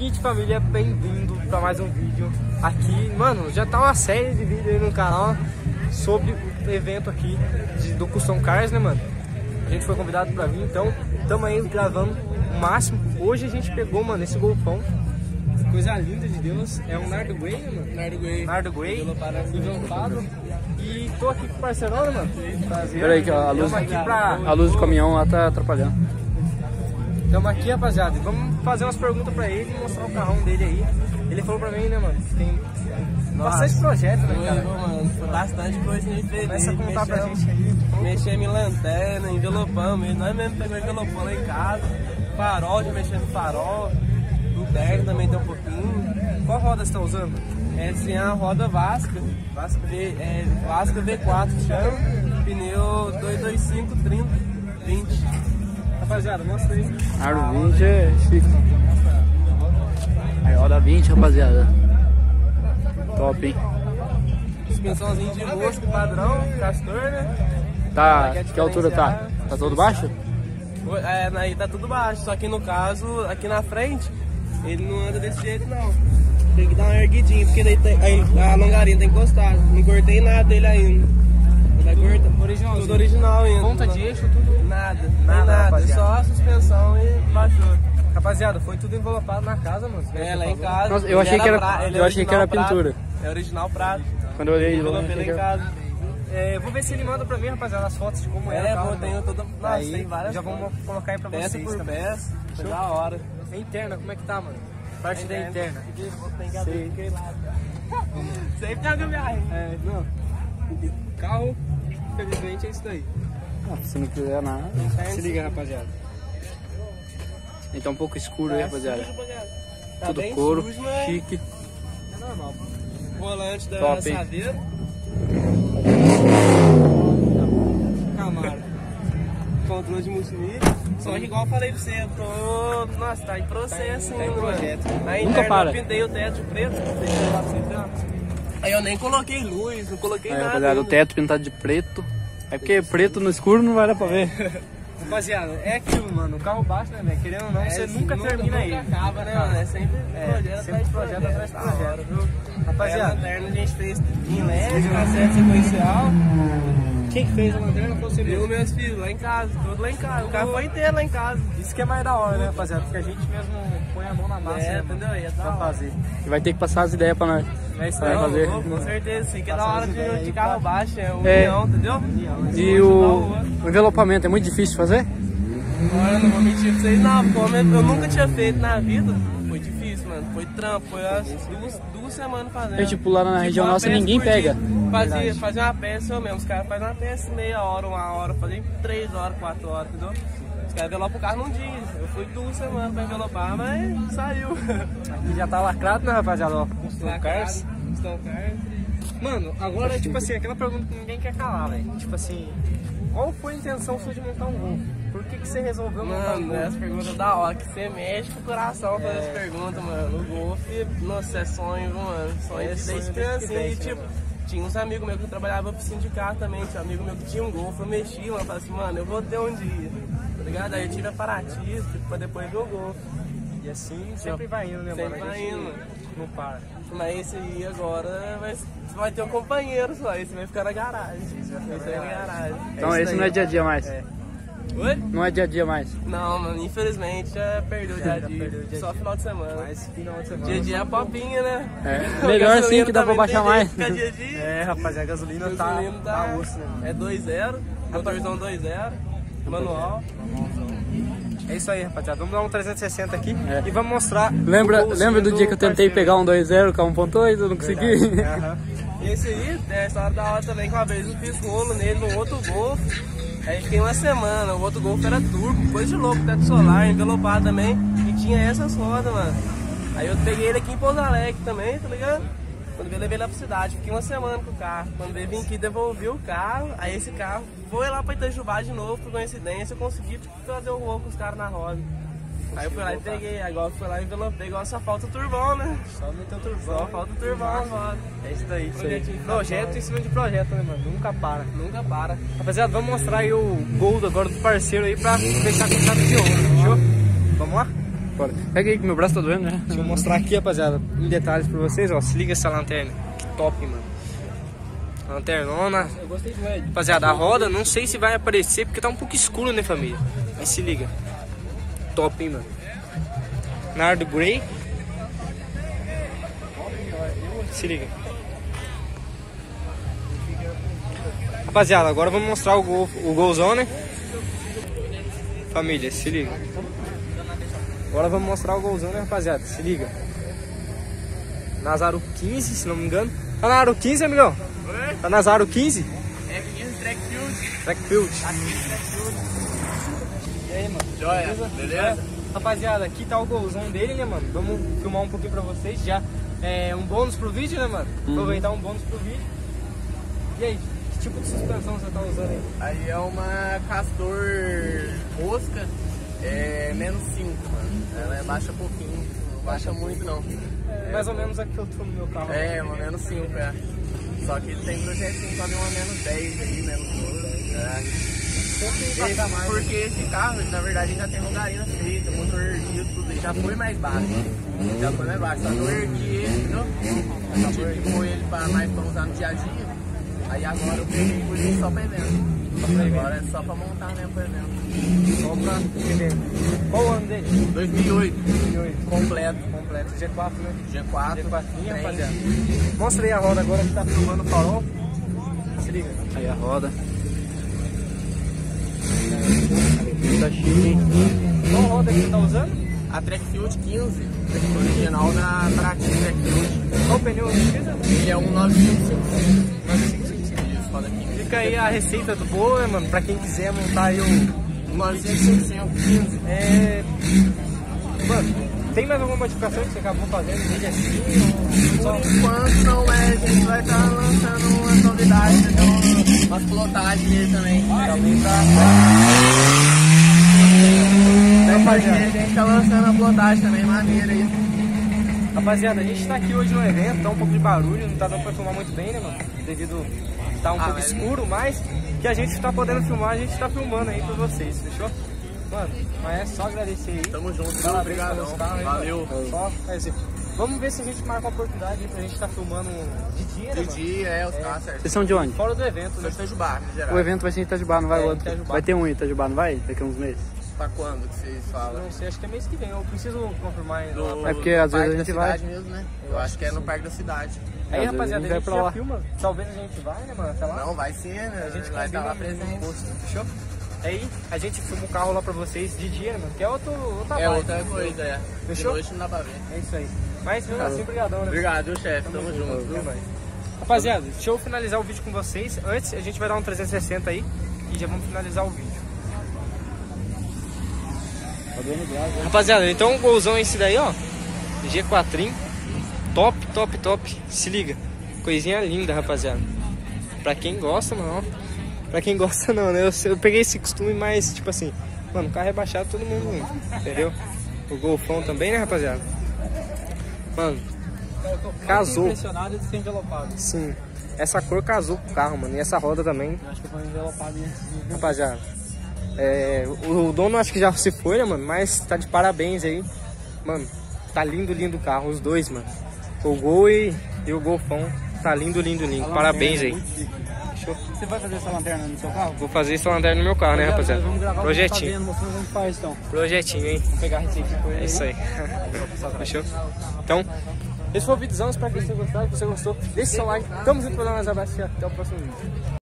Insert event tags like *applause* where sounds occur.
Seguinte família, bem-vindo para mais um vídeo aqui. Mano, já tá uma série de vídeos aí no canal sobre o evento aqui de, do Custom Cars, né, mano? A gente foi convidado para vir, então estamos aí gravando o máximo. Hoje a gente pegou, mano, esse golfão. Coisa linda de Deus. É um Nardo Grey, né, mano? Nardo Grey. Nardo Grey. Envelopado. E tô aqui com o parceirão, né, mano? Prazer. Peraí que a luz, Tamo aqui pra... a luz do caminhão lá tá atrapalhando. Estamos aqui, rapaziada, e vamos fazer umas perguntas pra ele e mostrar o carrão dele aí. Ele falou pra mim, né, mano, que tem bastante projeto, né, cara? mano, bastante coisa diferente. Começa a contar pra gente aí. Mexemos em lanterna, envelopão mesmo. Nós mesmo pegamos envelopão lá em casa. Farol, já mexemos no farol. Interno também tem um pouquinho. Qual roda você tá usando? Essa é a roda Vasca. Vasca, v, é, Vasca V4 chama. Pneu 225, 30, 20. Rapaziada, mostra aí. Aro 20 é chique. Aí roda 20, rapaziada. Top, hein? Suspensãozinho de mosco padrão, castor, né? Tá, que altura tá? Tá todo baixo? É, aí tá tudo baixo, só que no caso, aqui na frente, ele não anda desse jeito não. Tem que dar uma erguidinha, porque daí tem, aí a longarinha tá encostada. Não cortei nada dele ainda. Originalzinho. tudo original ainda. Ponta de eixo, tudo. Nada, Nada, rapaziada. Só a suspensão e baixou. Rapaziada, foi tudo envelopado na casa, mano. É, lá em eu casa. Nossa, eu achei que era- pra- eu achei que era pintura. É original prato. Quando eu olhei lá achei em casa. É, vou ver se ele manda pra mim, rapaziada, as fotos de como É, pô, tenho mano. toda. Nossa, Aí, tem várias. já vamos colocar aí pra peça vocês por também. peça. Foi da hora. É interna, como é que tá, mano? Parte da interna. Tem. Sempre tem alguma viagem. É, não. Carro, infelizmente, é isso daí. Ah, se não quiser nada. Se liga, rapaziada. Então um pouco escuro aí, rapaziada. Tá Tudo couro, sujo, mas chique. É normal. Volante da Top, assadeira. Camaro. Controle de multimídia. Só que igual eu falei pra você, eu tô. Nossa, tá em processo Tá em- tá em ainda, projeto. Aí Nunca para. eu pintei o teto de preto. ó. Aí eu nem coloquei luz, não coloquei Aí, nada. rapaziada, o ainda. teto pintado de preto. É porque preto no escuro não vai dar pra ver. *laughs* Rapaziada, é aquilo, mano. O carro baixo, né, velho? Querendo ou não, É, você assim, nunca termina nunca ele. acaba, né, mano? É sempre É, projeto sempre atrás de projeto projeto. atrás de projeto. hora, viu? Aí a Rapaziada, lanterna a gente fez em LED, cassete sequencial. quem que fez a lanterna foi você Eu, meus filhos, lá em casa, tudo lá em casa. O carro foi inteiro lá em casa. Isso que é mais da hora, né, rapaziada? Porque a gente mesmo põe a mão na massa, É, né, entendeu? E é da Pra hora. fazer. E vai ter que passar as ideias pra nós. É isso Vai aí. Fazer. com certeza, sim. Que é da hora de, de aí carro baixo, é É. união, entendeu? E o, o envelopamento é muito difícil de fazer? Olha, não vou mentir pra vocês, não. Como eu nunca tinha feito na vida, foi difícil, mano. Foi trampo, foi umas duas, duas semanas fazendo. É tipo, lá na região uma nossa ninguém pega. Fazia, fazia uma peça eu mesmo. Os caras fazem uma peça em meia hora, uma hora, fazia em três horas, quatro horas, entendeu? Os caras envelopam o carro num dia. Eu fui duas semanas pra envelopar, mas saiu. Aqui já tá lacrado, né, rapaziada? Ó, Custom Cars. Cars. Mano, agora, tipo assim, aquela pergunta que ninguém quer calar, velho. Tipo assim, qual foi a intenção sua de montar um Golf? Por que, que você resolveu montar um Mano, Golf? essa pergunta é da hora, que você mexe com o coração fazendo essa pergunta, mano. O golfe, nossa, é sonho, mano. Sonho É de desde criancinha. E, tipo, tinha uns amigos meus que trabalhavam pro sindicato também. Tinha um amigo meu que tinha um golfe, eu mexi, mano. Eu falei assim, mano, eu vou ter um dia, ligado? Aí eu tive a Paraty, tipo, pra depois golfe. E assim sempre vai indo, né, Sempre mano? A vai indo. Não para. Mas esse aí agora vai, vai ter um companheiro só, esse vai ficar na garagem. Esse vai ficar na garagem. Então isso esse daí, não é dia a dia mais. É. Oi? Não é dia a dia mais. Não, mano, infelizmente já perdeu o dia a *laughs* dia. a Só final de semana. Mas final de semana. Dia a dia é a popinha, né? É, *laughs* melhor assim que dá pra baixar mais. Dia a dia. É, rapaziada, a gasolina, Gasolina tá, tá osso, né? É 2-0, motorzão 2-0, manual. É isso aí, rapaziada. Vamos dar um 360 aqui É. e vamos mostrar. Lembra, lembra do dia que eu tentei parceiro. pegar um 2.0 com a 1.8 eu não consegui? *laughs* Aham. E esse aí, tem a história da hora também, que uma vez eu fiz rolo nele no outro Golf. Aí fiquei uma semana, o outro Golf era turbo, coisa de louco, teto solar, envelopado também. E tinha essas rodas, mano. Aí eu peguei ele aqui em Pouso Alegre também, tá ligado? Quando veio, levei lá pra cidade, fiquei uma semana com o carro. Quando veio, vim aqui, devolvi o carro. Aí esse carro foi lá pra Itajubá de novo, por coincidência, eu consegui tipo, fazer o rolo com os caras na roda. Aí eu fui lá e peguei, agora fui lá e envelopei, agora só falta o turbão, né? Só meter o turbão. Só falta o turbão agora. É isso daí. Projetinho Projeto em cima de projeto, né, mano? Nunca para. Nunca para. Rapaziada, vamos mostrar aí o Gold agora do parceiro aí pra fechar com chave de ouro, fechou? Vamos lá? Fora. Pega aí que meu braço tá doendo, né? Deixa eu mostrar aqui, rapaziada, em detalhes pra vocês, ó. Se liga essa lanterna. Que top, mano. Lanternona. Eu gostei. Rapaziada, a roda, não sei se vai aparecer, porque tá um pouco escuro, né, família? Mas se liga. Top, hein, mano. Nardo Grey. Se liga. Rapaziada, agora vamos mostrar o, gol, o golzão, né? Família, se liga. Agora vamos mostrar o golzão, né, rapaziada? Se liga. Nazaro 15, se não me engano. Tá na Aro 15, amigão? Tá na Zaro 15? É 15 track field. Trackfield. E aí, mano? Joia, beleza? Rapaziada, aqui tá o golzão dele, né, mano? Vamos filmar um pouquinho pra vocês já. É um bônus pro vídeo, né, mano? Aproveitar um bônus pro vídeo. E aí, que tipo de suspensão você tá usando aí? Aí é uma Castor Mosca, é menos 5, mano. Ela é baixa pouquinho, não baixa muito não. É, mais ou menos a que eu tô no meu carro. É, uma menos 5, é. Só que ele tem projetinho pra vir uma menos 10 aí, menos 12. É. Sempre Esse- né? porque esse carro, na verdade, já tem longarina feita, motor erguido, tudo, ele já foi mais baixo. Já foi mais baixo, só que eu ergui ele, entendeu? Eu tive que pôr ele pra mais pra usar no dia a dia. Aí agora eu peguei pus ele só pra evento. Agora é só pra montar mesmo pro evento. Só pra entender. Qual o ano dele? 2008, 2008. completo. Completo. G4, né? G4, G4, trem. rapaziada. Mostra aí a roda agora que tá filmando o farol. Se liga. Aí a roda. Tá chique, hein? Qual roda que você tá usando? A Trackfield 15, original da Track Trackfield. Qual o pneu que precisa? Ele é um 9555. Isso, roda 15. Fica aí a receita do bolo, né, mano? Pra quem quiser montar aí. Um 9555, 15. É... Mano, tem mais alguma modificação que você acabou fazendo nele assim? Ou. Por enquanto não é, a gente vai estar lançando umas novidades, entendeu? Umas pilotagens dele também. Também pra... Rapaziada, a gente tá lançando a pilotagem também, maneira aí. Rapaziada, a gente tá aqui hoje no evento, tá um pouco de barulho, não tá dando pra filmar muito bem, né, mano? Devido tá um Ah, pouco mas- escuro, mas que a gente tá podendo filmar, a gente tá filmando aí pra vocês, fechou? Mano, mas é só agradecer aí. Tamo junto, Obrigadão. pelos carros aí, Valeu. mano. Só, quer dizer, vamos ver se a gente marca uma oportunidade aí pra gente tá filmando de dia, né, De mano? dia, é, os carros certos. Vocês são de onde? Fora do evento, né? Itajubá, no geral. O evento vai ser em Itajubá, não vai É, outro. Itajubá. Vai ter um em Itajubá, não vai? Daqui a uns meses. Pra quando que vocês falam? Não sei, acho que é mês que vem, eu preciso confirmar ainda. lá. Do- É porque às vezes a gente vai- cidade mesmo, né? Eu acho que é no parque da cidade. Aí, Às rapaziada, a a gente vai gente pra já lá. filma, talvez a gente vai, né, mano, até lá. Não, vai sim, né? A gente vai estar lá combina presente. no posto, fechou? Aí a gente filma o carro lá pra vocês de dia, né, mano? Que é outro, outra É outra né? coisa, é. De Fechou? noite não dá pra ver. É isso aí. Mas mesmo assim, obrigadão, né? Obrigado, viu, chefe? Tamo junto, É viu? nóis. Rapaziada, deixa eu finalizar o vídeo com vocês. Antes, a gente vai dar um 360 aí e já vamos finalizar o vídeo. Rapaziada, então o golzão é esse daí, ó. G4. Top, top, top. Se liga. Coisinha linda, rapaziada. Pra quem gosta, mano, ó. Pra quem *laughs* gosta não, né? Eu, eu peguei esse costume mais, tipo assim, mano, o carro é baixado, todo mundo, entendeu? O golfão também, né, rapaziada? Mano, Casou. impressionado de ser envelopado. sim. Essa cor casou com o carro, mano. E essa roda também. Eu acho que foi. Rapaziada, é, o, dono acho que já se foi, né, mano? Mas tá de parabéns aí. Mano, tá lindo, lindo o carro, os dois, mano. O Gol e, e o Golfão. Tá lindo, lindo, lindo. Parabéns aí. Fechou? Você vai fazer essa lanterna no seu carro? Vou fazer esse lanterna no meu carro, né, rapaziada? Vamos gravar Projetinho. tá vendo, faz, então. Projetinho, hein? Vou pegar É isso aí. *laughs* Fechou? Então, esse foi o vídeo. Espero que você tenha gostado. Se você gostou, deixa seu like. Tamo junto pra dar mais abraços e até o próximo vídeo.